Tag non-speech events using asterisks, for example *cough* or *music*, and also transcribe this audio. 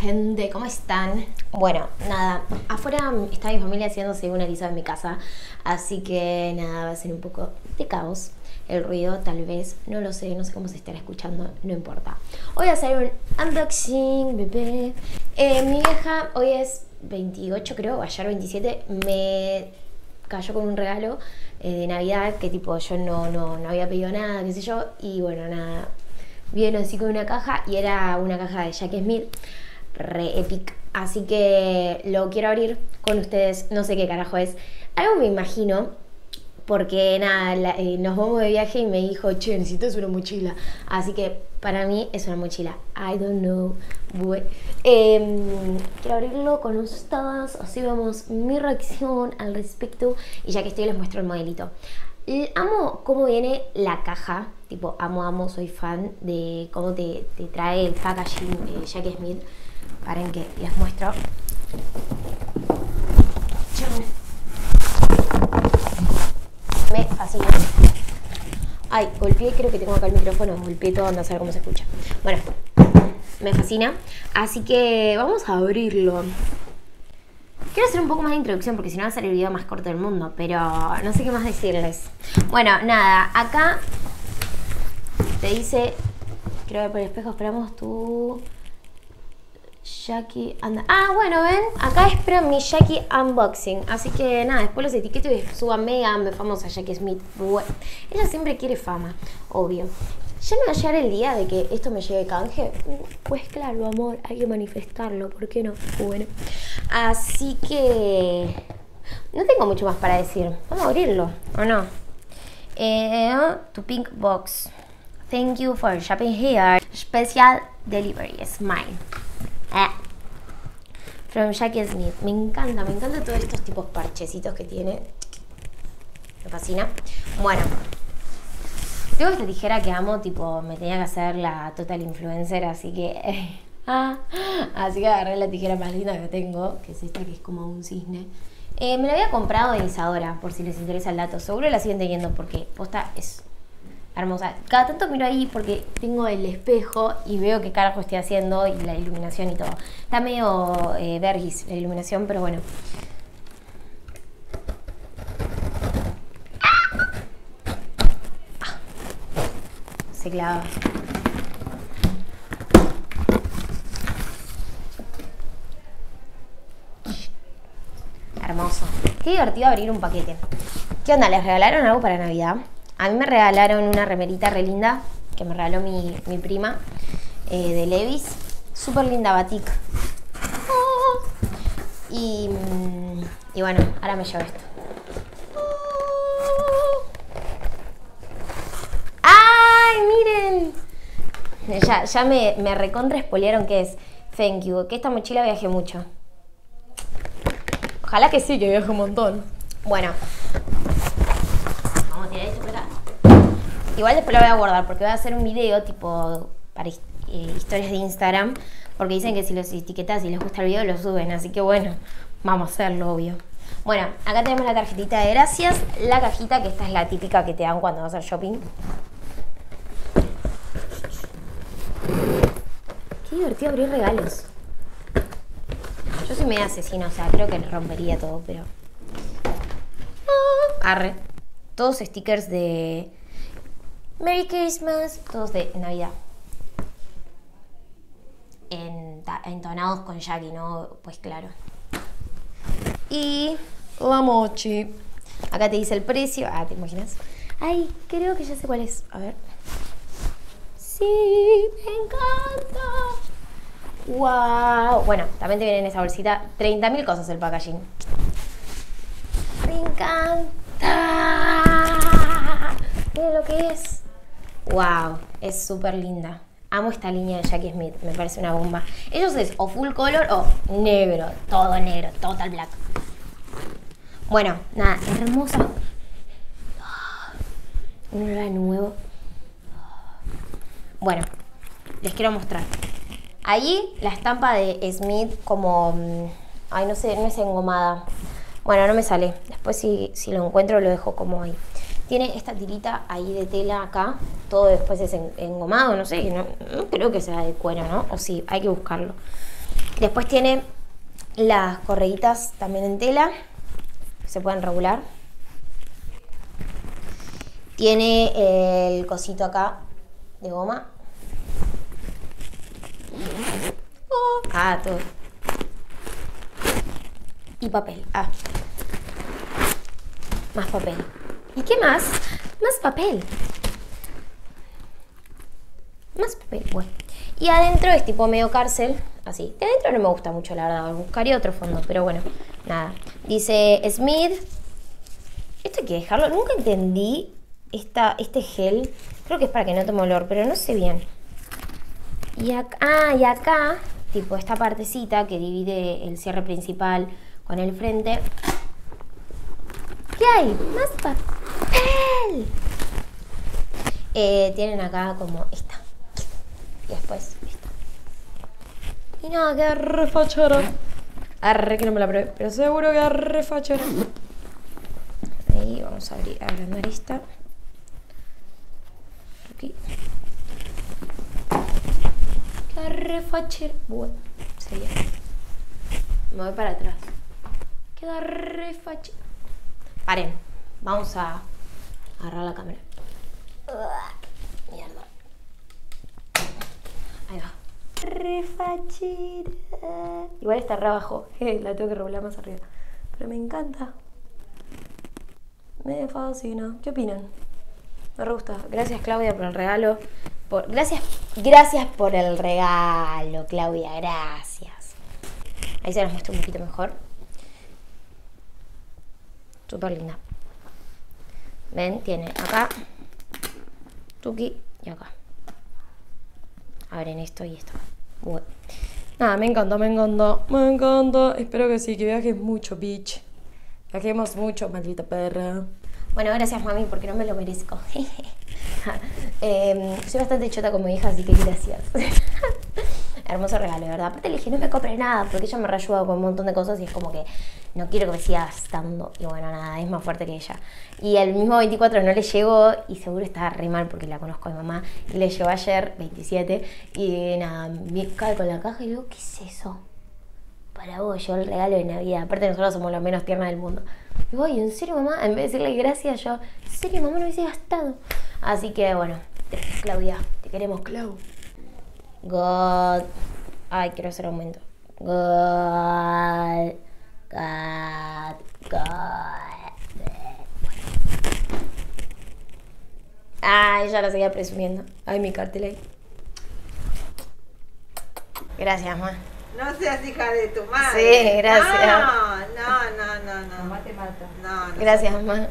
gente, ¿cómo están? Bueno, nada, afuera está mi familia haciéndose una lisa en mi casa, así que nada, va a ser un poco de caos. El ruido, tal vez, no lo sé, no sé cómo se estará escuchando, no importa. Hoy voy a hacer un unboxing, bebé. Eh, mi vieja, hoy es 28 creo, ayer 27, me cayó con un regalo eh, de Navidad que tipo yo no, no, no había pedido nada, qué sé yo, y bueno, nada, vino así con una caja y era una caja de Jackie Smith, re epic. Así que lo quiero abrir con ustedes, no sé qué carajo es. Algo me imagino, porque nada, eh, nos vamos de viaje y me dijo, che, necesitas una mochila. Así que para mí es una mochila. I don't know. Em, quiero abrirlo con ustedes, así vemos mi reacción al respecto. Y ya que estoy, les muestro el modelito. Amo cómo viene la caja, tipo, amo, amo, soy fan de cómo te, trae el packaging de Jack Smith. Paren que les muestro. Me fascina. Ay, golpeé, creo que tengo acá el micrófono, golpeé todo, no sé cómo se escucha. Bueno, me fascina. Así que vamos a abrirlo. Quiero hacer un poco más de introducción porque si no va a ser el video más corto del mundo, pero no sé qué más decirles. Bueno, nada, acá te dice, creo que por el espejo esperamos tu Jackie anda. Ah, bueno, ven, acá espero mi Jackie unboxing. Así que nada, después los etiquetos y suban mega me famosa Jackie Smith. ella siempre quiere fama, obvio. ¿Ya me va a llegar el día de que esto me llegue canje? Pues claro, amor, hay que manifestarlo, ¿por qué no? Bueno, así que no tengo mucho más para decir. Vamos a abrirlo, ¿o no? Eh, tu pink box. Thank you for shopping here. Special delivery is mine. Ah. From Jackie Smith. Me encanta, me encanta todos estos tipos parchecitos que tiene. Me fascina. Bueno, tengo esta tijera que amo, tipo, me tenía que hacer la total influencer, así que. *laughs* Ah, así que agarré la tijera más linda que tengo, que es esta que es como un cisne. Eh, me la había comprado en Isadora, por si les interesa el dato. Seguro la siguen teniendo porque posta es hermosa. Cada tanto miro ahí porque tengo el espejo y veo qué carajo estoy haciendo y la iluminación y todo. Está medio eh, vergis la iluminación, pero bueno. se clava. Hermoso. Qué divertido abrir un paquete. ¿Qué onda? ¿Les regalaron algo para Navidad? A mí me regalaron una remerita re linda que me regaló mi, prima eh, de Levis. Súper linda batik. Y, mm, y bueno, ahora me llevo esto. Ya, ya me, me recontra espolearon que es thank you, que esta mochila viaje mucho. Ojalá que sí, que viaje un montón. Bueno. Vamos a tirar esto para Igual después lo voy a guardar porque voy a hacer un video tipo para eh, historias de Instagram. Porque dicen que si los etiquetas y les gusta el video, lo suben. Así que bueno, vamos a hacerlo, obvio. Bueno, acá tenemos la tarjetita de gracias. La cajita, que esta es la típica que te dan cuando vas al shopping. Qué divertido abrir regalos. Yo soy media asesina, o sea, creo que rompería todo, pero... Ah, arre. Todos stickers de... Merry Christmas. Todos de Navidad. entonados con Jackie, ¿no? Pues claro. Y la mochi. Acá te dice el precio. Ah, ¿te imaginas? Ay, creo que ya sé cuál es. A ver. Sí, me encanta. ¡Wow! Bueno, también te viene en esa bolsita 30.000 cosas el packaging. ¡Me encanta! Miren lo que es. ¡Wow! Es súper linda. Amo esta línea de Jackie Smith, me parece una bomba. Ellos es o full color o negro, todo negro, total black. Bueno, nada, hermosa. Un olor nuevo. Bueno, les quiero mostrar. Ahí la estampa de Smith como... Mm, ay, no sé, no es engomada. Bueno, no me sale. Después si, si lo encuentro lo dejo como ahí. Tiene esta tirita ahí de tela acá. Todo después es engomado, no sé. No, creo que sea de cuero, ¿no? O sí, hay que buscarlo. Después tiene las correitas también en tela, se pueden regular. Tiene el cosito acá de goma. Ah, todo. Y papel. Ah. Más papel. ¿Y qué más? Más papel. Más papel, bueno. Y adentro es tipo medio cárcel, así. De adentro no me gusta mucho, la verdad. Buscaría otro fondo, pero bueno, nada. Dice Smith. Esto hay que dejarlo. Nunca entendí esta, este gel. Creo que es para que no tome olor, pero no sé bien. Y acá, ah, y acá, tipo esta partecita que divide el cierre principal con el frente. ¿Qué hay? Más papel. Eh, tienen acá como esta. Y después esta. Y nada, queda re fachera. Arre que no me la probé, pero seguro que queda re fachera. Ahí vamos a abrir, agrandar esta. Aquí. Queda re fachera. Bueno, sería. Me voy para atrás. Queda re fachera. Paren, vamos a agarrar la cámara. Mierda. Ahí va. Refachera. Igual está re abajo. *laughs* La tengo que regular más arriba. Pero me encanta. Me fascina. ¿Qué opinan? Me gusta. Gracias Claudia por el regalo. Por... Gracias, gracias por el regalo, Claudia. Gracias. Ahí se las muestro un poquito mejor. Súper linda. Ven, tiene acá, Tuki y acá. Abren esto y esto. Nada, me encanta, me encanta, me encanta. Espero que sí, que viajes mucho, bitch. Viajemos mucho, maldita perra. Bueno, gracias mami, porque no me lo merezco. *laughs* eh, soy bastante chota como hija, así que gracias. *laughs* Hermoso regalo, ¿verdad? Aparte le dije, no me compres nada, porque ella me reayuda con un montón de cosas y es como que no quiero que me siga gastando. Y bueno, nada, es más fuerte que ella. Y el mismo 24 no le llegó y seguro estaba re mal porque la conozco mi mamá. Y le llegó ayer, 27, y nada, cae con la caja y digo, ¿qué es eso? Para vos, yo el regalo de Navidad. Aparte nosotros somos los menos tiernas del mundo. Y digo, ¿en serio mamá? En vez de decirle gracias, yo, ¿en serio mamá no hubiese gastado? Así que bueno, Claudia, te queremos, Clau. God. Ay, quiero hacer aumento. God. God. God. Ay, ya lo seguía presumiendo. Ay, mi cartel ahí. Gracias, ma. No seas hija de tu madre. Sí, gracias. No, no, no, no. no. Mamá te mata. No, no. Gracias, ma.